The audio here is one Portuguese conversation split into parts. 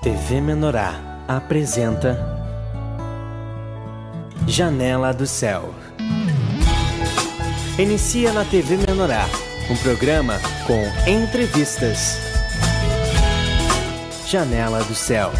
TV Menorá apresenta Janela do Céu. Inicia na TV Menorá um programa com entrevistas. Janela do Céu.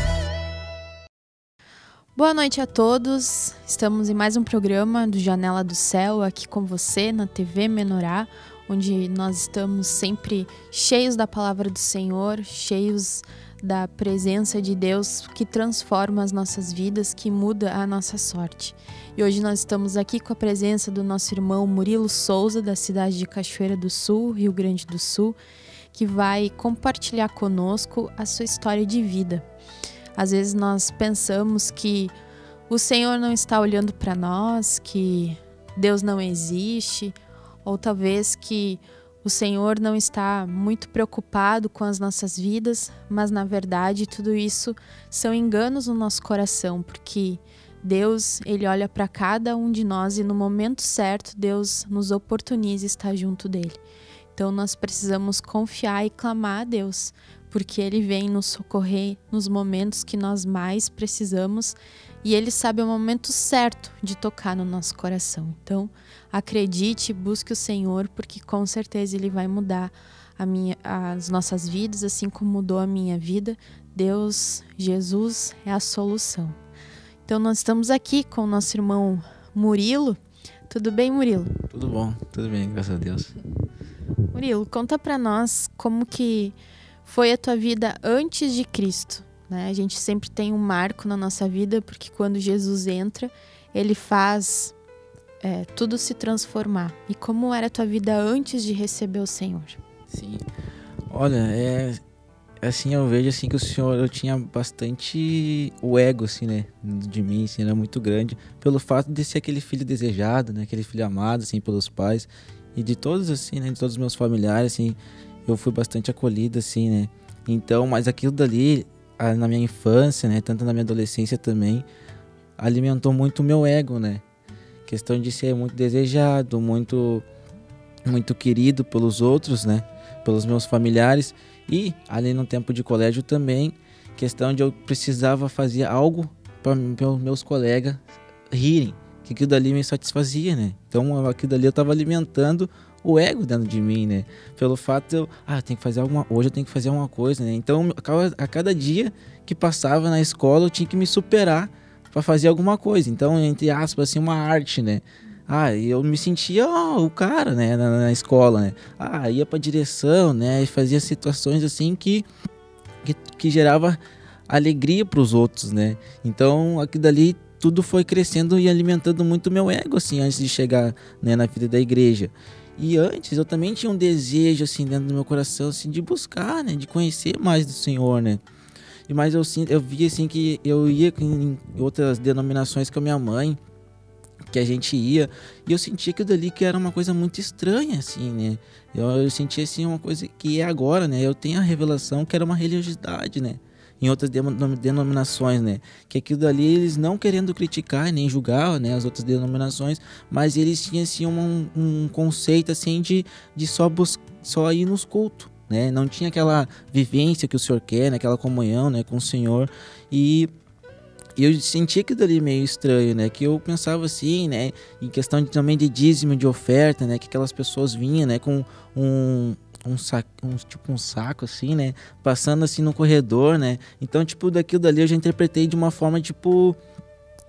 Boa noite a todos. Estamos em mais um programa do Janela do Céu aqui com você na TV Menorá, onde nós estamos sempre cheios da palavra do Senhor, cheios da presença de Deus que transforma as nossas vidas, que muda a nossa sorte. E hoje nós estamos aqui com a presença do nosso irmão Murilo Souza, da cidade de Cachoeira do Sul, Rio Grande do Sul, que vai compartilhar conosco a sua história de vida. Às vezes nós pensamos que o Senhor não está olhando para nós, que Deus não existe, ou talvez que o Senhor não está muito preocupado com as nossas vidas, mas na verdade tudo isso são enganos no nosso coração, porque Deus, ele olha para cada um de nós e no momento certo Deus nos oportuniza estar junto dele. Então nós precisamos confiar e clamar a Deus, porque ele vem nos socorrer nos momentos que nós mais precisamos e ele sabe o momento certo de tocar no nosso coração. Então, acredite, busque o Senhor, porque com certeza ele vai mudar a minha, as nossas vidas, assim como mudou a minha vida. Deus, Jesus é a solução. Então, nós estamos aqui com o nosso irmão Murilo. Tudo bem, Murilo? Tudo bom, tudo bem, graças a Deus. Murilo, conta para nós como que foi a tua vida antes de Cristo. Né? A gente sempre tem um marco na nossa vida, porque quando Jesus entra, ele faz é, tudo se transformar. E como era a tua vida antes de receber o Senhor? Sim. Olha, é assim eu vejo assim que o Senhor eu tinha bastante o ego assim, né, de mim, assim, era muito grande pelo fato de ser aquele filho desejado, né, aquele filho amado assim pelos pais e de todos assim, né, de todos os meus familiares assim, eu fui bastante acolhido assim, né? Então, mas aquilo dali na minha infância, né, tanto na minha adolescência também, alimentou muito o meu ego, né? Questão de ser muito desejado, muito muito querido pelos outros, né? Pelos meus familiares e ali no tempo de colégio também, questão de eu precisava fazer algo para meus colegas rirem, que aquilo dali me satisfazia, né? Então aquilo dali eu estava alimentando o ego dentro de mim, né? Pelo fato de eu, ah, eu tenho que fazer alguma, hoje eu tenho que fazer alguma coisa, né? Então, a cada dia que passava na escola, eu tinha que me superar para fazer alguma coisa. Então, entre aspas, assim, uma arte, né? Ah, eu me sentia oh, o cara, né, na, na, escola, né? Ah, ia pra direção, né? E fazia situações assim que, que, que gerava alegria para os outros, né? Então, aquilo dali tudo foi crescendo e alimentando muito meu ego, assim, antes de chegar né, na vida da igreja. E antes eu também tinha um desejo assim dentro do meu coração assim de buscar, né, de conhecer mais do Senhor, né? E mais eu eu via assim que eu ia em outras denominações com a minha mãe, que a gente ia, e eu sentia que dali que era uma coisa muito estranha assim, né? Eu, eu sentia assim uma coisa que é agora, né? Eu tenho a revelação que era uma religiosidade, né? Em outras denominações, né? Que aquilo dali eles não querendo criticar nem julgar, né, as outras denominações, mas eles tinham assim um, um conceito assim de, de só bus só ir nos cultos, né? Não tinha aquela vivência que o Senhor quer, né? aquela comunhão, né, com o Senhor e eu sentia aquilo dali meio estranho, né? Que eu pensava assim, né? Em questão de, também de dízimo, de oferta, né? Que aquelas pessoas vinham, né? Com um, um saco, um, tipo um saco assim, né? Passando assim no corredor, né? Então, tipo, daquilo dali eu já interpretei de uma forma, tipo,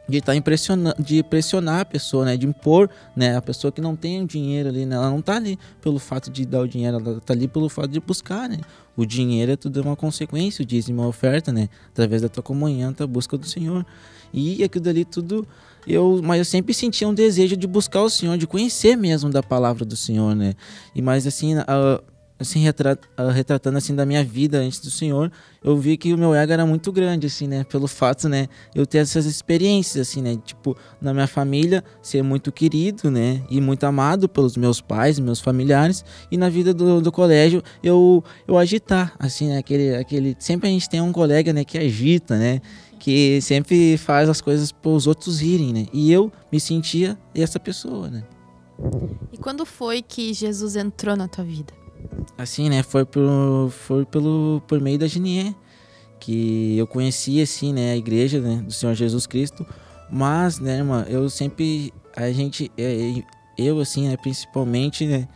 de estar tá impressionando, de pressionar a pessoa, né? De impor, né? A pessoa que não tem o dinheiro ali, né? Ela não tá ali pelo fato de dar o dinheiro, ela tá ali pelo fato de buscar, né? O dinheiro é tudo uma consequência, o dízimo é uma oferta, né? Através da tua comunhão, da busca do Senhor. E aquilo dali tudo eu, mas eu sempre sentia um desejo de buscar o Senhor, de conhecer mesmo da palavra do Senhor, né? E mais assim, a, assim, ah, retratando assim da minha vida antes do Senhor, eu vi que o meu ego era muito grande, assim, né? Pelo fato, né? Eu ter essas experiências, assim, né? Tipo, na minha família, ser muito querido, né? E muito amado pelos meus pais, meus familiares. E na vida do, do colégio, eu, eu agitar, assim, né? Aquele, aquele... Sempre a gente tem um colega, né? Que agita, né? Que sempre faz as coisas para os outros irem, né? E eu me sentia essa pessoa, né? E quando foi que Jesus entrou na tua vida? Assim, né, foi, por, foi pelo, por meio da Genier, que eu conhecia assim, né, a igreja né, do Senhor Jesus Cristo, mas, né, irmã, eu sempre a gente é, eu assim, né, principalmente, né,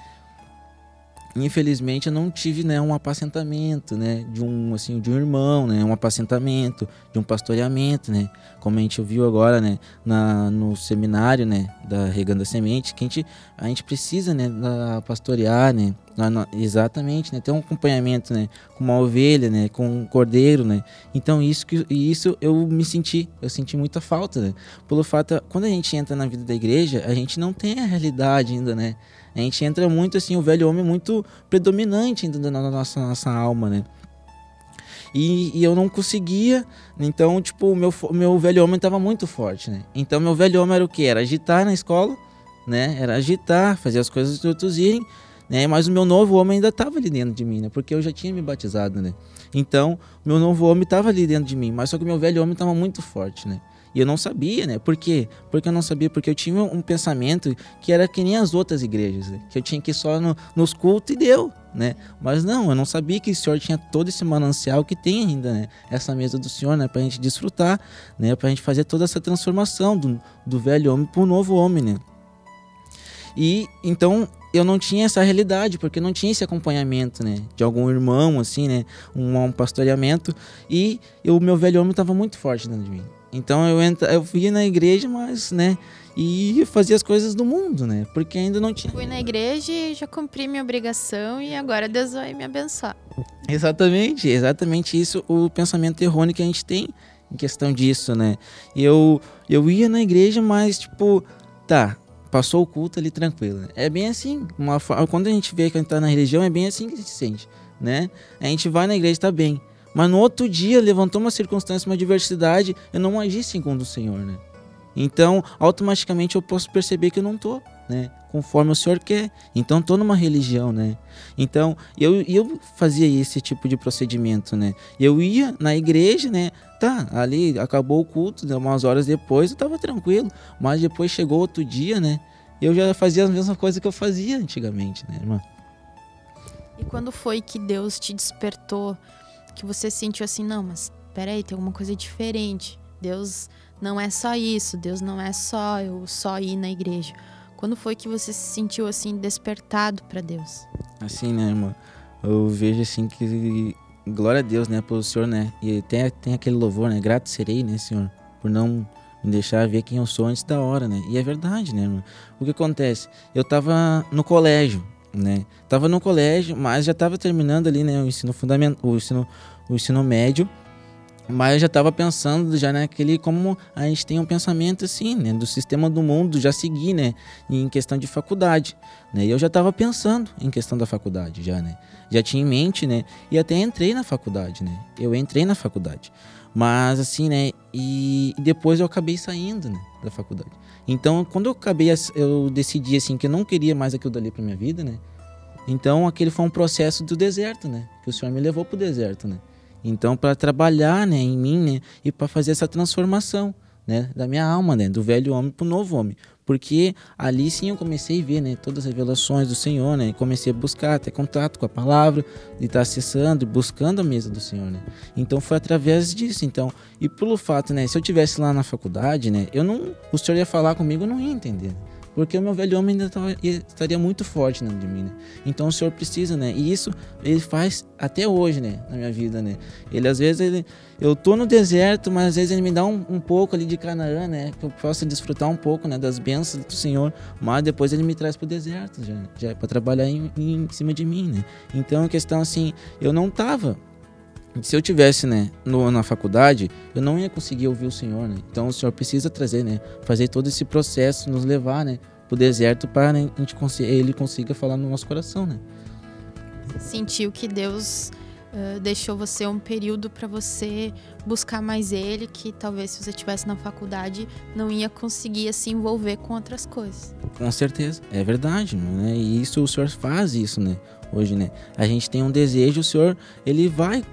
infelizmente eu não tive né um apacentamento né de um assim de um irmão né um apacentamento de um pastoreamento né. Como a gente ouviu agora né na, no seminário né da regando a semente que a gente a gente precisa né da pastorear né exatamente né ter um acompanhamento né com uma ovelha né com um cordeiro né então isso que isso eu me senti eu senti muita falta né pelo fato quando a gente entra na vida da igreja a gente não tem a realidade ainda né a gente entra muito assim, o velho homem muito predominante ainda na nossa, nossa alma, né? E, e, eu não conseguia, então, tipo, o meu, meu velho homem estava muito forte, né? Então, meu velho homem era o que? Era agitar na escola, né? Era agitar, fazer as coisas dos outros irem, né? Mas o meu novo homem ainda estava ali dentro de mim, né? Porque eu já tinha me batizado, né? Então, meu novo homem estava ali dentro de mim, mas só que o meu velho homem estava muito forte, né? E eu não sabia, né? Por quê? Porque eu não sabia, porque eu tinha um pensamento que era que nem as outras igrejas, né? que eu tinha que ir só no, nos cultos e deu, né? Mas não, eu não sabia que o Senhor tinha todo esse manancial que tem ainda, né? Essa mesa do Senhor, né? Pra gente desfrutar, né? Pra gente fazer toda essa transformação do, do velho homem pro novo homem, né? E então eu não tinha essa realidade, porque não tinha esse acompanhamento, né? De algum irmão, assim, né? Um, um pastoreamento. E o meu velho homem estava muito forte dentro de mim. Então eu entra, eu ia na igreja, mas, né, e fazia as coisas do mundo, né? Porque ainda não tinha. Fui na igreja e já cumpri minha obrigação e agora Deus vai me abençoar. Exatamente, exatamente isso o pensamento errôneo que a gente tem em questão disso, né? Eu eu ia na igreja, mas tipo, tá, passou o culto ali tranquilo. Né? É bem assim, uma quando a gente vê que a gente tá na religião é bem assim que a gente se sente, né? A gente vai na igreja tá bem. Mas no outro dia levantou uma circunstância, uma diversidade, eu não agi segundo o Senhor, né? Então, automaticamente eu posso perceber que eu não tô, né? Conforme o Senhor quer. Então, tô numa religião, né? Então, eu, eu fazia esse tipo de procedimento, né? Eu ia na igreja, né? Tá, ali acabou o culto, né? umas horas depois eu tava tranquilo. Mas depois chegou outro dia, né? Eu já fazia a mesma coisa que eu fazia antigamente, né, irmã? E quando foi que Deus te despertou que você sentiu assim, não, mas peraí, tem alguma coisa diferente. Deus não é só isso, Deus não é só eu só ir na igreja. Quando foi que você se sentiu assim despertado para Deus? Assim, né, irmã? Eu vejo assim que glória a Deus, né, pelo Senhor, né? E tem, tem aquele louvor, né? Grato serei, né, Senhor, por não me deixar ver quem eu sou antes da hora, né? E é verdade, né, irmã? O que acontece? Eu tava no colégio, né? Tava no colégio, mas já tava terminando ali, né, o ensino fundamental, o ensino, o ensino médio, mas eu já tava pensando já naquele como a gente tem um pensamento assim, né, do sistema do mundo já seguir, né, em questão de faculdade, né? E eu já tava pensando em questão da faculdade já, né? Já tinha em mente, né? E até entrei na faculdade, né? Eu entrei na faculdade. Mas assim, né, e, depois eu acabei saindo, né, da faculdade. Então, quando eu acabei, eu decidi assim que eu não queria mais aquilo dali para minha vida, né? Então, aquele foi um processo do deserto, né? Que o Senhor me levou para o deserto, né? Então, para trabalhar, né, em mim, né, e para fazer essa transformação, né, da minha alma, né, do velho homem para o novo homem. Porque ali sim eu comecei a ver, né, todas as revelações do Senhor, né, e comecei a buscar, ter contato com a palavra, de estar acessando, buscando a mesa do Senhor, né. Então foi através disso, então, e pelo fato, né, se eu tivesse lá na faculdade, né, eu não, o Senhor ia falar comigo, eu não ia entender. Porque o meu velho homem ainda tava, estaria muito forte dentro de mim, né? Então o Senhor precisa, né? E isso ele faz até hoje, né? Na minha vida, né? Ele às vezes, ele, eu tô no deserto, mas às vezes ele me dá um, um pouco ali de Canaã, né? Que eu possa desfrutar um pouco, né? Das bênçãos do Senhor. Mas depois ele me traz pro deserto, já, já é para trabalhar em, em cima de mim, né? Então a questão assim, eu não tava se eu tivesse, né, no, na faculdade, eu não ia conseguir ouvir o Senhor, né? Então o Senhor precisa trazer, né, fazer todo esse processo, nos levar, né, pro deserto para né, a gente consiga, ele consiga falar no nosso coração, né? Sentiu que Deus uh, deixou você um período para você buscar mais Ele, que talvez se você estivesse na faculdade não ia conseguir se envolver com outras coisas. Com certeza, é verdade, né? E isso o Senhor faz isso, né? Hoje, né? A gente tem um desejo, o Senhor, ele vai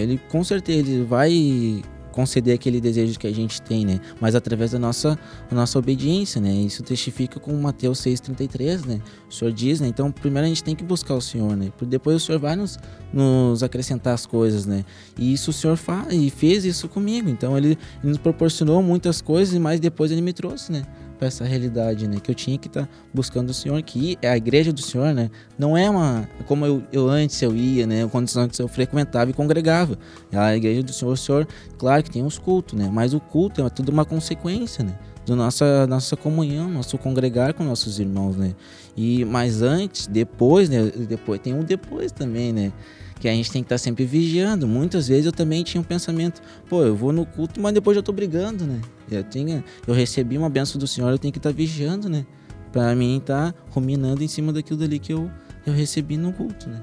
ele com certeza ele vai conceder aquele desejo que a gente tem, né? Mas através da nossa, da nossa obediência, né? Isso testifica com Mateus 6,33, né? O Senhor diz, né? Então, primeiro a gente tem que buscar o Senhor, né? Depois o Senhor vai nos, nos acrescentar as coisas, né? E isso o Senhor faz e fez isso comigo. Então, ele, ele nos proporcionou muitas coisas, mas depois ele me trouxe, né? Para essa realidade, né? Que eu tinha que estar tá buscando o Senhor, que a igreja do Senhor, né? Não é uma como eu, eu antes eu ia, né? Quando antes eu frequentava e congregava. A igreja do Senhor, o Senhor, claro que tem os cultos, né? Mas o culto é tudo uma consequência, né? Da nossa, nossa comunhão, nosso congregar com nossos irmãos, né? E mas antes, depois, né? Depois tem um depois também, né? Que a gente tem que estar tá sempre vigiando. Muitas vezes eu também tinha um pensamento, pô, eu vou no culto, mas depois eu tô brigando, né? Eu, tinha, eu recebi uma benção do Senhor, eu tenho que estar tá vigiando, né? Para mim estar tá ruminando em cima daquilo dali que eu, eu recebi no culto, né?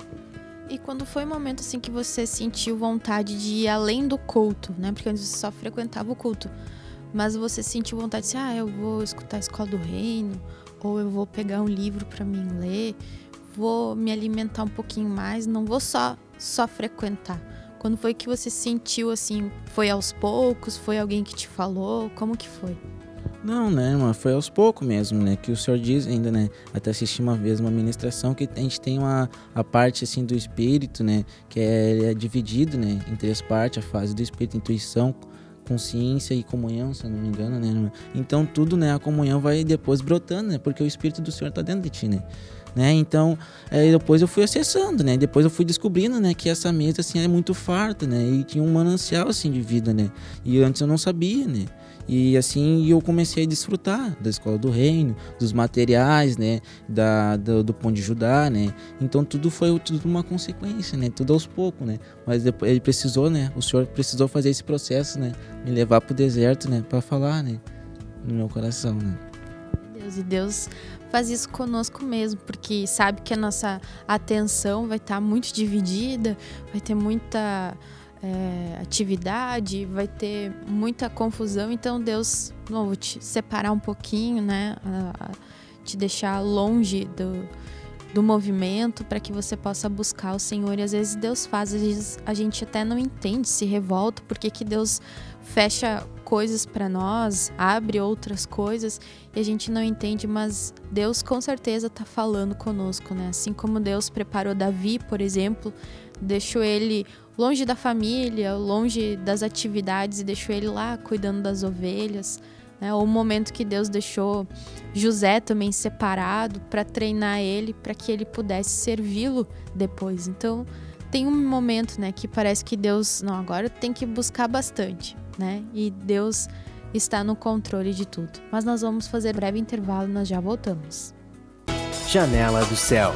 E quando foi o momento assim que você sentiu vontade de ir além do culto, né? Porque antes você só frequentava o culto. Mas você sentiu vontade de ah, eu vou escutar a escola do reino, ou eu vou pegar um livro para mim ler, vou me alimentar um pouquinho mais, não vou só só frequentar? Quando foi que você sentiu assim? Foi aos poucos? Foi alguém que te falou? Como que foi? Não, né, irmã? Foi aos poucos mesmo, né? Que o senhor diz ainda, né? Até assisti uma vez uma ministração que a gente tem uma a parte assim do espírito, né? Que é, é dividido, né? Em três partes: a fase do espírito, intuição, consciência e comunhão, se eu não me engano, né? Então tudo, né? A comunhão vai depois brotando, né? Porque o espírito do Senhor está dentro de ti, né? né? Então, é, depois eu fui acessando, né? Depois eu fui descobrindo, né, que essa mesa assim é muito farta, né? E tinha um manancial assim de vida, né? E antes eu não sabia, né? E assim eu comecei a desfrutar da escola do reino, dos materiais, né, da, do, do pão de Judá, né. Então tudo foi tudo uma consequência, né, tudo aos poucos, né. Mas depois ele precisou, né, o Senhor precisou fazer esse processo, né, me levar para o deserto, né, para falar, né, no meu coração, né. Deus e Deus faz isso conosco mesmo, porque sabe que a nossa atenção vai estar tá muito dividida, vai ter muita é, atividade, vai ter muita confusão. Então Deus, não, vou te separar um pouquinho, né? A, a, te deixar longe do, do movimento para que você possa buscar o Senhor. E às vezes Deus faz, às vezes a gente até não entende, se revolta, porque que Deus fecha coisas para nós, abre outras coisas e a gente não entende, mas Deus com certeza está falando conosco, né? Assim como Deus preparou Davi, por exemplo, deixou ele longe da família, longe das atividades e deixou ele lá cuidando das ovelhas. Né? O momento que Deus deixou José também separado para treinar ele, para que ele pudesse servi-lo depois. Então, tem um momento, né, que parece que Deus, não, agora tem que buscar bastante né? E Deus está no controle de tudo. Mas nós vamos fazer breve intervalo, nós já voltamos. Janela do Céu.